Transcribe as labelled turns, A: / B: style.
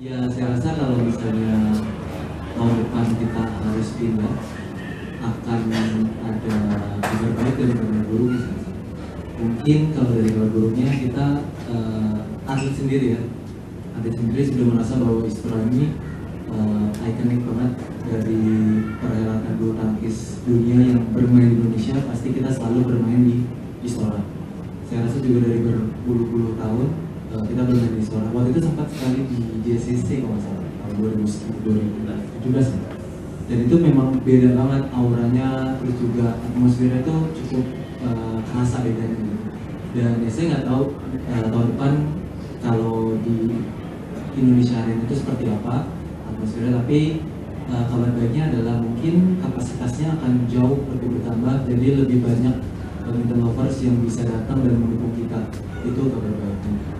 A: Ya saya rasa kalau misalnya tahun depan kita harus pindah akan ada kabar baik dari kabar buruk. Mungkin kalau dari kabar buruknya kita uh, atlet sendiri ya, atlet sendiri sudah merasa bahwa Istora ini uh, ikonik banget dari perhelatan bulu tangkis dunia yang bermain di Indonesia pasti kita selalu bermain di Istora. Saya rasa juga dari berpuluh-puluh tahun uh, kita bermain di Istora. Waktu itu sempat sekali di JCC kalau nggak salah tahun 2017 ya. Dan itu memang beda banget auranya terus juga atmosfernya itu cukup uh, kerasa bedanya gitu. Dan ya saya nggak tahu uh, tahun depan kalau di Indonesia Arena itu seperti apa atmosfernya tapi uh, kabar baiknya adalah mungkin kapasitasnya akan jauh lebih bertambah jadi lebih banyak badminton lovers yang bisa datang dan mendukung kita itu kabar baiknya